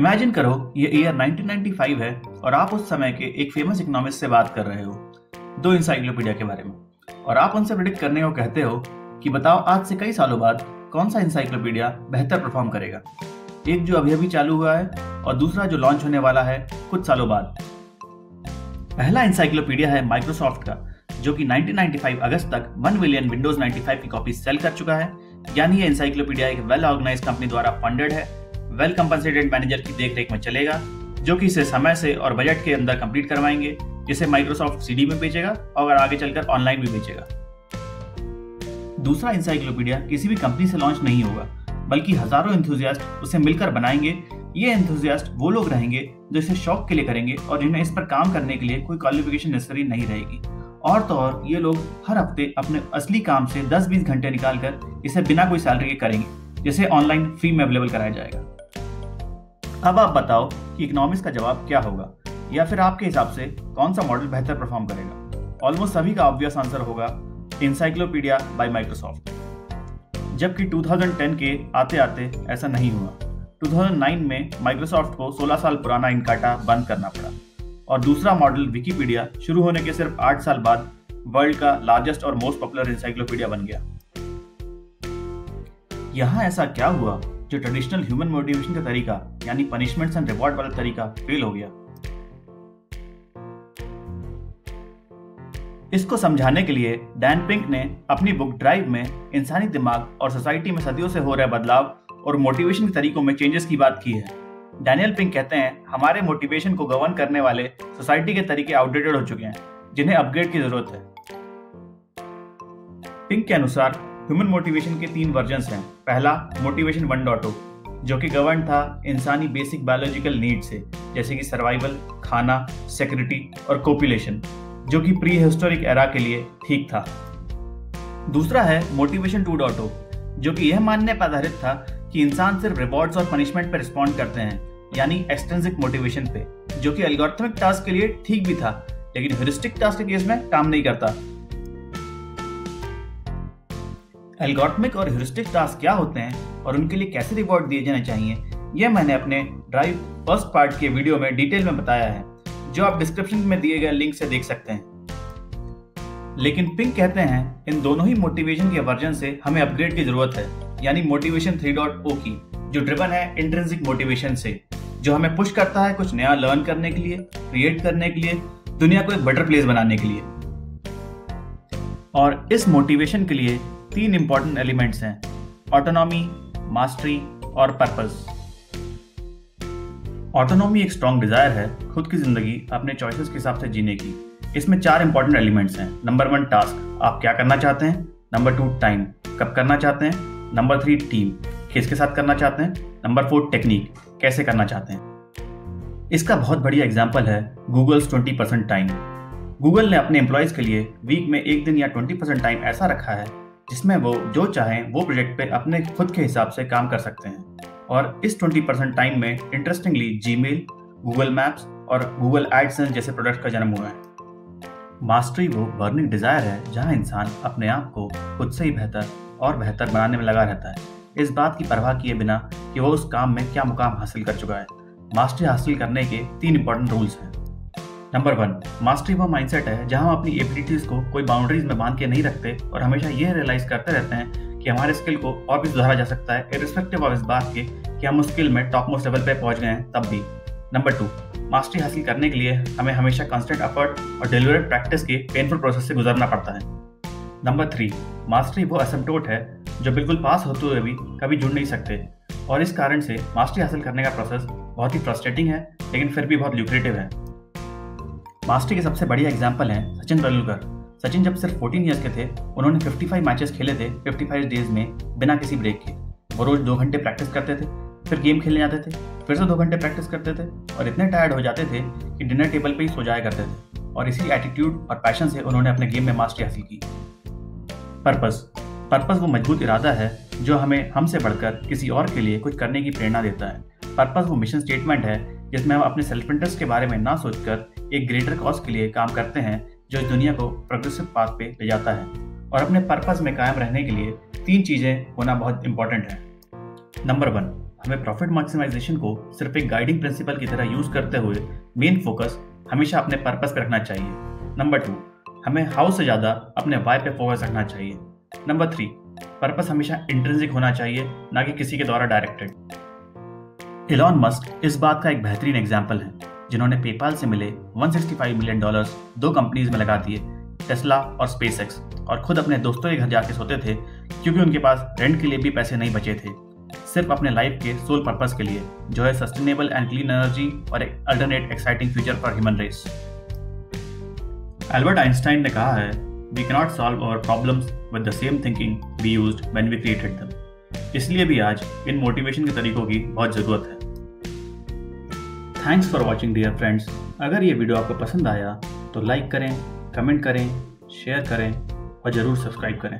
Imagine करो, ये year 1995 है और आप उस समय के एक फ़ेमस इकोनॉमिस्ट से बात कर रहे हो, दो इंसाइक्लोपीडिया के बारे में। और आप उनसे प्रिडिक्ट करने को कहते हो कि बताओ आज से कई सालों बाद कौन सा इंसाइक्लोपीडिया बेहतर परफॉर्म करेगा। एक जो अभी अभी चालू हुआ है और दूसरा जो लॉन्च होने वाला है कुछ सालों बाद। पहला इंसाइक्लोपीडिया है माइक्रोसॉफ्ट का, जो कि 1995 अगस्त तक 1 मिलियन विंडोज़ 95 की कॉपी सेल कर चुका है। यानी ये इंसाइक्लोपीडिया एक वेल ऑर्गेनाइज कंपनी द्वारा फंडेड है। वेल कंपनसेटेड मैनेजर की देखरेख में चलेगा, जो कि इसे समय से और बजट के अंदर कंप्लीट करवाएँगे, जिसे माइक्रोसॉफ्ट सीडी में बेचेगा और आगे चलकर ऑनलाइन भी बेचेगा दूसरा इंसाइक्लोपीडिया किसी भी कंपनी से लॉन्च नहीं होगा, बल्कि हज़ारों इंथुजियास्ट उसे मिलकर बनाएँगे। ये इंथुजियास्ट वो लोग रहेंगे जो इसे शौक के लिए करेंगे और जिन्हें इस पर काम करने के लिए कोई क्वालिफिकेशन नेसेसरी नहीं रहेगी। और तो और, ये लोग हर हफ़्ते अपने असली काम से 10-20 घंटे निकालकर इसे बिना कोई सैलरी के करेंगे, जिसे ऑनलाइन फ्री में अवेलेबल कराया जाएगा। अब आप बताओ कि इकोनॉमिक्स का जवाब क्या होगा? या फिर आपके हिसाब से कौन सा मॉडल बेहतर परफॉर्म करेगा? ऑलमोस्ट सभी का ऑब्वियस आंसर होगा इंसाइक्लोपीडिया बाय माइक्रोसॉफ्ट जबकि 2010 के आते आते ऐसा नहीं हुआ। 2009 में माइक्रोसॉफ्ट को 16 साल पुराना इनकाटा बंद करना पड़ा। और दूसरा मॉडल विकीपीडिया शुरू होने के सिर्फ़ आठ साल बाद वर्ल्ड का लार्जेस्ट और मोस्ट पॉपुलर इंसाइक्लोपीडिया बन गया। यहाँ ऐसा क्या हुआ? जो ट्रेडिशनल ह्यूमन मोटिवेशन का तरीका, यानी पनिशमेंट्स एंड रिवॉर्ड वाला तरीका फेल हो गया। इसको समझाने के लिए डैन पिंक ने अपनी बुक ड्राइव में इंसानी दिमाग और सोसाइटी में सदियों से हो रहे बदलाव और मोटिवेशन के तरीकों में चेंजेस की बात की है। डैनियल पिंक कहते हैं, हमारे मोटिवेशन को गवर्न करने वाले सोसाइटी के तरीके आउटडेटेड हो चुके हैं, जिन्हें अपग्रेड की ज़रूरत है। पिंक के अनुसार ह्यूमन मोटिवेशन के तीन वर्जन हैं। पहला मोटिवेशन वन डॉटो जो कि गवर्न था इंसानी बेसिक बायोलॉजिकल नीड से, जैसे कि सर्वाइवल खाना सिक्योरिटी और कोपुलेशन जो कि प्री हिस्टोरिक एरा के लिए ठीक था। दूसरा है मोटिवेशन टू डॉटो जो कि यह मानने पर आधारित था कि इंसान सिर्फ़ रिवॉर्ड्स और पनिशमेंट पर रिस्पॉन्ड करते हैं, यानी एक्सटेंसिक मोटिवेशन पे, जो कि एल्गोरिथमिक टास्क के लिए ठीक भी था, लेकिन ह्यूरिस्टिक टास्क के केस में काम नहीं करता। एल्गोरिथमिक और ह्यूरिस्टिक टास्क क्या होते हैं और उनके लिए कैसे रिवॉर्ड दिए जाने चाहिए यह मैंने अपने ड्राइव फ़र्स्ट पार्ट के वीडियो में डिटेल में बताया है, जो आप डिस्क्रिप्शन में दिए गए लिंक से देख सकते हैं। लेकिन पिंक कहते हैं, इन दोनों ही मोटिवेशन के वर्जन से हमें अपग्रेड की ज़रूरत है, यानी मोटिवेशन थ्री डॉट ओ की, जो ड्रिवन है इंट्रेंसिक मोटिवेशन से, जो हमें पुश करता है कुछ नया लर्न करने के लिए क्रिएट करने के लिए, दुनिया को एक बेटर प्लेस बनाने के लिए। और इस मोटिवेशन के लिए तीन इंपॉर्टेंट एलिमेंट्स हैं ऑटोनॉमी मास्टरी और पर्पस ऑटोनॉमी एक स्ट्रॉन्ग डिज़ायर है खुद की ज़िंदगी अपने चॉइसेस के हिसाब से जीने की। इसमें चार इंपॉर्टेंट एलिमेंट्स हैं। नंबर वन टास्क आप क्या करना चाहते हैं? नंबर टू टाइम कब करना चाहते हैं? नंबर थ्री टीम किसके साथ करना चाहते हैं? नंबर फोर टेक्निक कैसे करना चाहते हैं? इसका बहुत बढ़िया एग्ज़ाम्पल है Google's twenty percent time Google ने अपने एम्प्लॉयज़ के लिए वीक में एक दिन या ट्वेंटी परसेंट टाइम ऐसा रखा है जिसमें वो जो चाहें, वो प्रोजेक्ट पे अपने खुद के हिसाब से काम कर सकते हैं। और इस 20 परसेंट टाइम में interestingly Gmail Google maps और गूगल एडसेंस जैसे प्रोडक्ट का जन्म हुआ है। मास्टरी वो बर्निंग डिज़ायर है, जहाँ इंसान अपने आप को खुद से ही बेहतर और बेहतर बनाने में लगा रहता है। इस बात की परवाह किए बिना कि वो उस काम में क्या मुकाम हासिल कर चुका है। मास्टरी हासिल करने के तीन इंपॉर्टेंट रूल्स हैं। नंबर वन मास्टरी वो माइंडसेट है जहाँ हम अपनी एबिलिटीज को कोई बाउंड्रीज में बाँध के नहीं रखते और हमेशा ये रियलाइज़ करते रहते हैं कि हमारे स्किल को और भी सुधारा जा सकता है इरिस्पेक्टिव ऑफ़ इस बात के कि हम उस स्किल में टॉप मोस्ट लेवल पे पहुँच गए हैं तब भी। नंबर टू मास्टरी हासिल करने के लिए हमें हमेशा कॉन्स्टेंट एफर्ट और डिलीवरेड प्रैक्टिस के पेनफुल प्रोसेस से गुजरना पड़ता है। नंबर थ्री मास्टरी वो असमटोट है जो बिल्कुल पास होते हुए भी कभी जुड़ नहीं सकते और इस कारण से मास्टरी हासिल करने का प्रोसेस बहुत ही फ्रस्ट्रेटिंग है, लेकिन फिर भी बहुत ल्यूक्रेटिव है। मास्टरी के सबसे बढ़िया एग्ज़ाम्पल हैं सचिन तेंदुलकर। सचिन जब सिर्फ़ 14 ईयर्स के थे, उन्होंने 55 मैचेस खेले थे 55 डेज़ में, बिना किसी ब्रेक के। वो रोज दो घंटे प्रैक्टिस करते थे, फिर गेम खेलने जाते थे, फिर से दो घंटे प्रैक्टिस करते थे और इतने टायर्ड हो जाते थे कि डिनर टेबल पर ही सो जाया करते थे। और इसी एटीट्यूड और पैशन से उन्होंने अपने गेम में मास्टरी हासिल की। पर्पस पर्पस वो मज़बूत इरादा है जो हमें, हमसे बढ़कर किसी और के लिए कुछ करने की प्रेरणा देता है। पर्पस वो मिशन स्टेटमेंट है जिसमें हम अपने सेल्फ इंटरेस्ट के बारे में ना सोचकर एक ग्रेटर कॉज के लिए काम करते हैं, जो इस दुनिया को प्रोग्रेसिव पाथ पे ले जाता है। और अपने पर्पज में कायम रहने के लिए तीन चीज़ें होना बहुत इंपॉर्टेंट है। नंबर वन हमें प्रॉफिट मैक्सिमाइजेशन को सिर्फ़ एक गाइडिंग प्रिंसिपल की तरह यूज़ करते हुए मेन फोकस हमेशा अपने पर्पस पर रखना चाहिए। नंबर टू हमें हाउ से ज़्यादा अपने वाई पे फोकस रखना चाहिए। नंबर थ्री पर्पस हमेशा इंट्रेंसिक होना चाहिए, ना कि किसी के द्वारा डायरेक्टेड इलॉन मस्क इस बात का एक बेहतरीन एग्ज़ाम्पल है। जिन्होंने पेपाल से मिले 165 मिलियन डॉलर्स दो कंपनीज़ में लगा दिए टेस्ला और स्पेस और खुद अपने दोस्तों के घर जाके सोते थे, क्योंकि उनके पास रेंट के लिए भी पैसे नहीं बचे थे। सिर्फ़ अपने लाइफ के सोल पर्पस के लिए, जो है सस्टेनेबल एंड क्लीन एनर्जी और एक alternate exciting future for human race Albert Einstein ने कहा है we cannot solve our problems with the same thinking we used when we created them इसलिए भी आज इन मोटिवेशन के तरीकों की बहुत ज़रूरत है। Thanks for watching dear friends अगर ये वीडियो आपको पसंद आया तो लाइक करें कमेंट करें शेयर करें और ज़रूर सब्सक्राइब करें।